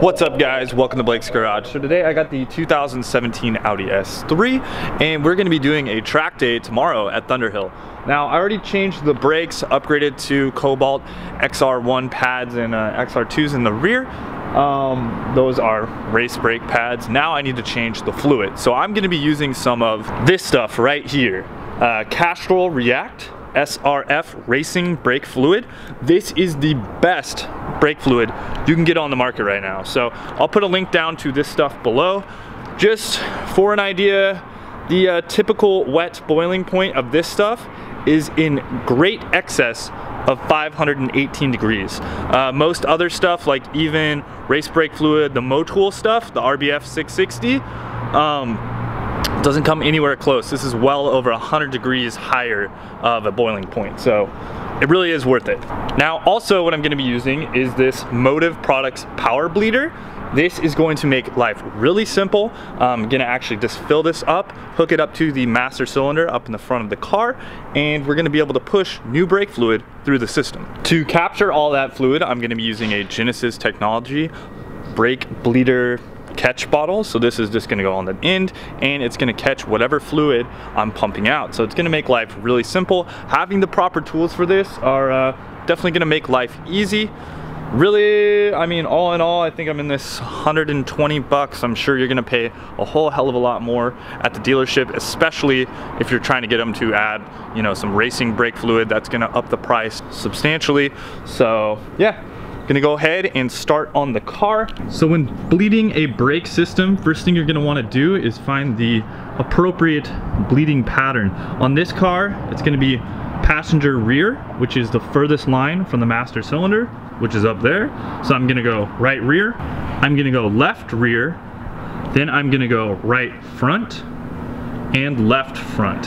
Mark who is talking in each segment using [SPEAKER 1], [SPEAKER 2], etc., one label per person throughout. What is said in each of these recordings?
[SPEAKER 1] What's up guys, welcome to Blake's Garage. So today I got the 2017 Audi S3 and we're gonna be doing a track day tomorrow at Thunderhill. Now I already changed the brakes, upgraded to Cobalt XR1 pads and uh, XR2s in the rear. Um, those are race brake pads. Now I need to change the fluid. So I'm gonna be using some of this stuff right here. Uh, Castrol React SRF Racing Brake Fluid. This is the best brake fluid you can get on the market right now. So I'll put a link down to this stuff below. Just for an idea, the uh, typical wet boiling point of this stuff is in great excess of 518 degrees. Uh, most other stuff like even race brake fluid, the Motul stuff, the RBF 660, um, doesn't come anywhere close. This is well over 100 degrees higher of a boiling point. So it really is worth it. Now also what I'm gonna be using is this Motive Products Power Bleeder. This is going to make life really simple. I'm gonna actually just fill this up, hook it up to the master cylinder up in the front of the car, and we're gonna be able to push new brake fluid through the system. To capture all that fluid, I'm gonna be using a Genesis Technology brake bleeder catch bottle. So this is just gonna go on the end and it's gonna catch whatever fluid I'm pumping out. So it's gonna make life really simple. Having the proper tools for this are uh, definitely gonna make life easy. Really, I mean, all in all, I think I'm in this 120 bucks. I'm sure you're gonna pay a whole hell of a lot more at the dealership, especially if you're trying to get them to add, you know, some racing brake fluid. That's gonna up the price substantially. So yeah, Gonna go ahead and start on the car. So when bleeding a brake system, first thing you're gonna wanna do is find the appropriate bleeding pattern. On this car, it's gonna be passenger rear, which is the furthest line from the master cylinder, which is up there. So I'm gonna go right rear, I'm gonna go left rear, then I'm gonna go right front, and left front.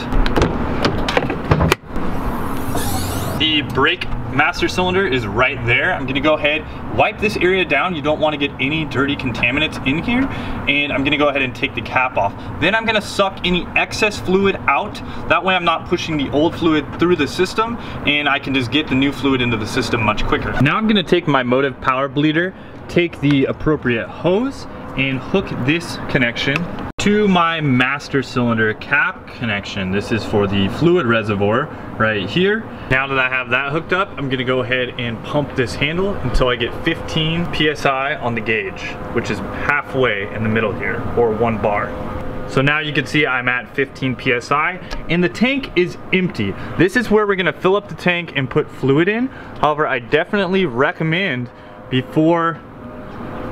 [SPEAKER 1] The brake master cylinder is right there. I'm gonna go ahead, wipe this area down. You don't wanna get any dirty contaminants in here. And I'm gonna go ahead and take the cap off. Then I'm gonna suck any excess fluid out. That way I'm not pushing the old fluid through the system and I can just get the new fluid into the system much quicker. Now I'm gonna take my Motive Power Bleeder, take the appropriate hose and hook this connection to my master cylinder cap connection. This is for the fluid reservoir right here. Now that I have that hooked up, I'm gonna go ahead and pump this handle until I get 15 PSI on the gauge, which is halfway in the middle here, or one bar. So now you can see I'm at 15 PSI and the tank is empty. This is where we're gonna fill up the tank and put fluid in. However, I definitely recommend before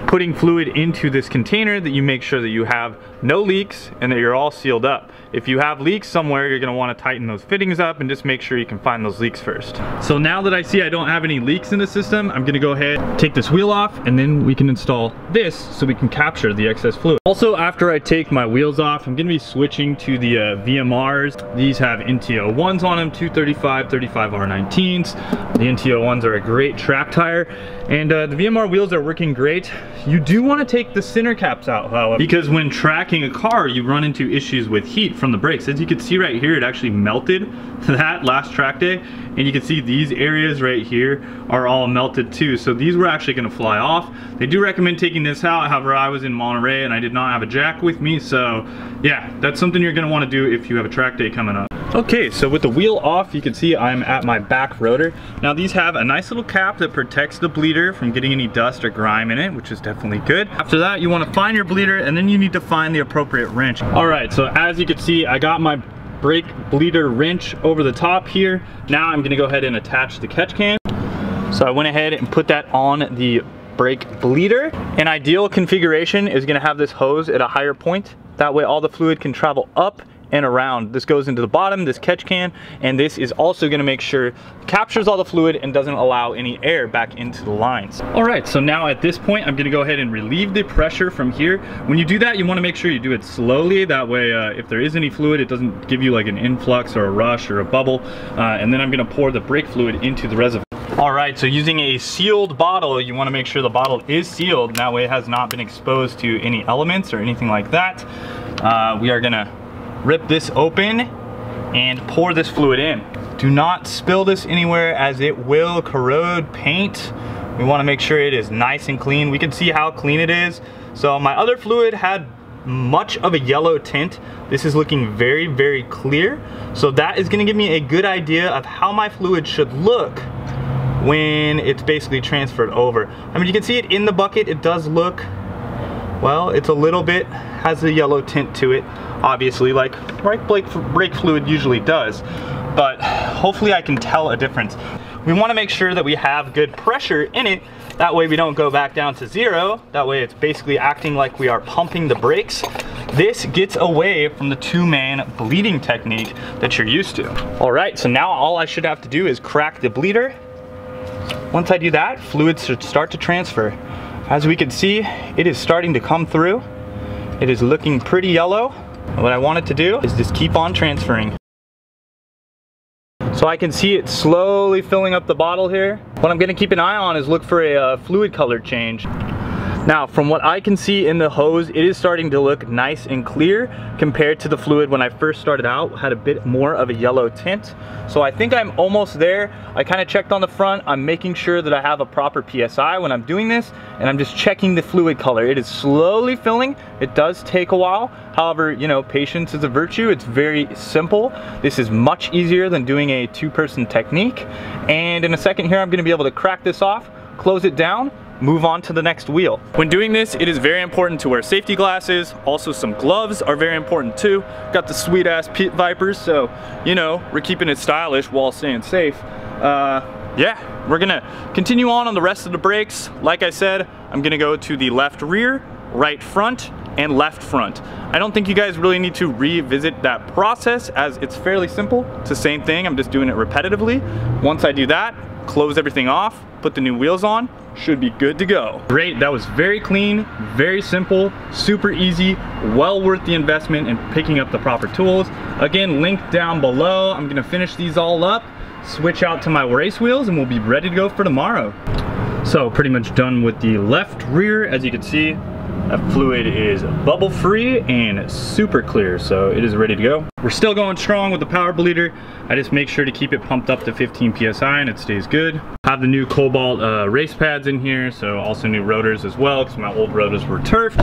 [SPEAKER 1] putting fluid into this container that you make sure that you have no leaks and that you're all sealed up. If you have leaks somewhere, you're gonna wanna tighten those fittings up and just make sure you can find those leaks first. So now that I see I don't have any leaks in the system, I'm gonna go ahead, take this wheel off, and then we can install this so we can capture the excess fluid. Also, after I take my wheels off, I'm gonna be switching to the uh, VMRs. These have NT01s on them, 235, 35 R19s. The NT01s are a great track tire, and uh, the VMR wheels are working great. You do wanna take the center caps out, however, because when tracking a car, you run into issues with heat from the brakes. As you can see right here, it actually melted that last track day. And you can see these areas right here are all melted too. So these were actually gonna fly off. They do recommend taking this out. However, I was in Monterey and I did not have a jack with me. So yeah, that's something you're gonna wanna do if you have a track day coming up. Okay, so with the wheel off, you can see I'm at my back rotor. Now these have a nice little cap that protects the bleeder from getting any dust or grime in it, which is definitely good. After that, you wanna find your bleeder and then you need to find the appropriate wrench. All right, so as you can see, I got my brake bleeder wrench over the top here. Now I'm gonna go ahead and attach the catch can. So I went ahead and put that on the brake bleeder. An ideal configuration is gonna have this hose at a higher point. That way all the fluid can travel up and around. This goes into the bottom, this catch can, and this is also gonna make sure captures all the fluid and doesn't allow any air back into the lines. All right, so now at this point, I'm gonna go ahead and relieve the pressure from here. When you do that, you wanna make sure you do it slowly. That way, uh, if there is any fluid, it doesn't give you like an influx or a rush or a bubble. Uh, and then I'm gonna pour the brake fluid into the reservoir. All right, so using a sealed bottle, you wanna make sure the bottle is sealed. That way it has not been exposed to any elements or anything like that. Uh, we are gonna rip this open and pour this fluid in. Do not spill this anywhere as it will corrode paint. We wanna make sure it is nice and clean. We can see how clean it is. So my other fluid had much of a yellow tint. This is looking very, very clear. So that is gonna give me a good idea of how my fluid should look when it's basically transferred over. I mean, you can see it in the bucket. It does look, well, it's a little bit, has a yellow tint to it, obviously, like brake, brake fluid usually does. But hopefully I can tell a difference. We wanna make sure that we have good pressure in it that way we don't go back down to zero. That way it's basically acting like we are pumping the brakes. This gets away from the two-man bleeding technique that you're used to. All right, so now all I should have to do is crack the bleeder. Once I do that, fluids should start to transfer. As we can see, it is starting to come through. It is looking pretty yellow. what I want it to do is just keep on transferring. So I can see it slowly filling up the bottle here. What I'm gonna keep an eye on is look for a uh, fluid color change. Now, from what I can see in the hose, it is starting to look nice and clear compared to the fluid when I first started out, had a bit more of a yellow tint. So I think I'm almost there. I kind of checked on the front. I'm making sure that I have a proper PSI when I'm doing this, and I'm just checking the fluid color. It is slowly filling. It does take a while. However, you know, patience is a virtue. It's very simple. This is much easier than doing a two-person technique. And in a second here, I'm gonna be able to crack this off, close it down, move on to the next wheel. When doing this, it is very important to wear safety glasses. Also some gloves are very important too. Got the sweet ass pit vipers, so you know, we're keeping it stylish while staying safe. Uh, yeah, we're gonna continue on on the rest of the brakes. Like I said, I'm gonna go to the left rear, right front, and left front. I don't think you guys really need to revisit that process as it's fairly simple. It's the same thing, I'm just doing it repetitively. Once I do that, close everything off, put the new wheels on, should be good to go. Great, that was very clean, very simple, super easy, well worth the investment in picking up the proper tools. Again, link down below. I'm gonna finish these all up, switch out to my race wheels, and we'll be ready to go for tomorrow. So pretty much done with the left rear, as you can see, that fluid is bubble free and super clear, so it is ready to go. We're still going strong with the power bleeder. I just make sure to keep it pumped up to 15 PSI and it stays good. Have the new Cobalt uh, race pads in here, so also new rotors as well, because my old rotors were turfed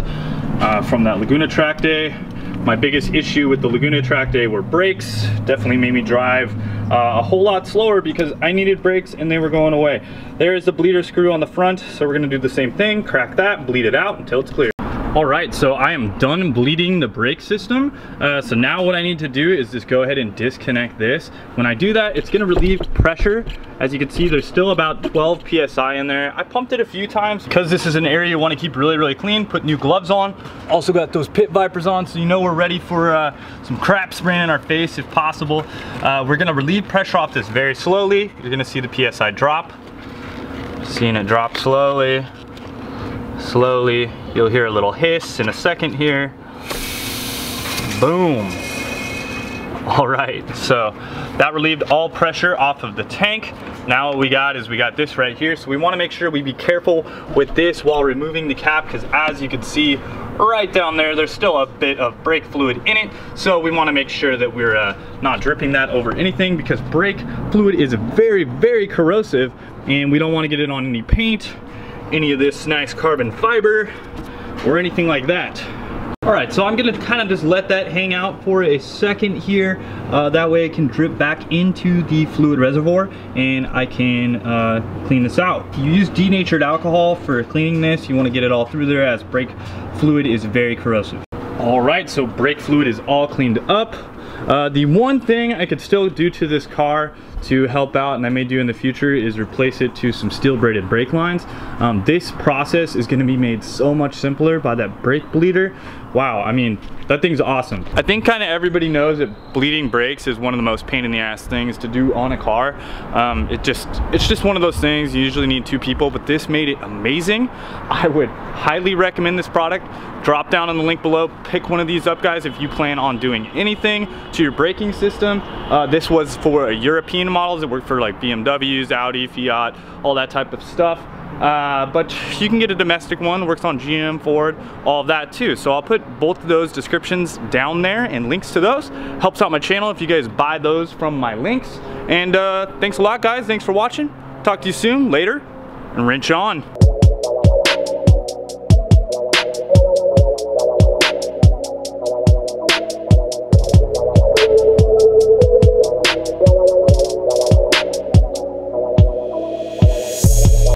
[SPEAKER 1] uh, from that Laguna track day. My biggest issue with the Laguna track day were brakes. Definitely made me drive uh, a whole lot slower because I needed brakes and they were going away. There is the bleeder screw on the front, so we're gonna do the same thing, crack that, bleed it out until it's clear. All right, so I am done bleeding the brake system. Uh, so now what I need to do is just go ahead and disconnect this. When I do that, it's gonna relieve pressure. As you can see, there's still about 12 PSI in there. I pumped it a few times because this is an area you wanna keep really, really clean. Put new gloves on. Also got those pit vipers on so you know we're ready for uh, some crap spraying in our face if possible. Uh, we're gonna relieve pressure off this very slowly. You're gonna see the PSI drop. Seeing it drop slowly slowly. You'll hear a little hiss in a second here. Boom. All right, so that relieved all pressure off of the tank. Now what we got is we got this right here. So we wanna make sure we be careful with this while removing the cap because as you can see right down there, there's still a bit of brake fluid in it. So we wanna make sure that we're uh, not dripping that over anything because brake fluid is very, very corrosive and we don't wanna get it on any paint any of this nice carbon fiber or anything like that. All right, so I'm gonna kind of just let that hang out for a second here. Uh, that way it can drip back into the fluid reservoir and I can uh, clean this out. You use denatured alcohol for cleaning this. You wanna get it all through there as brake fluid is very corrosive. All right, so brake fluid is all cleaned up. Uh, the one thing I could still do to this car to help out, and I may do in the future, is replace it to some steel braided brake lines. Um, this process is gonna be made so much simpler by that brake bleeder wow, I mean, that thing's awesome. I think kind of everybody knows that bleeding brakes is one of the most pain in the ass things to do on a car. Um, it just, it's just one of those things, you usually need two people, but this made it amazing. I would highly recommend this product. Drop down on the link below, pick one of these up guys if you plan on doing anything to your braking system. Uh, this was for European models, it worked for like BMWs, Audi, Fiat, all that type of stuff. Uh, but you can get a domestic one, works on GM, Ford, all of that too. So I'll put both of those descriptions down there and links to those. Helps out my channel if you guys buy those from my links. And uh, thanks a lot guys, thanks for watching. Talk to you soon, later, and wrench on.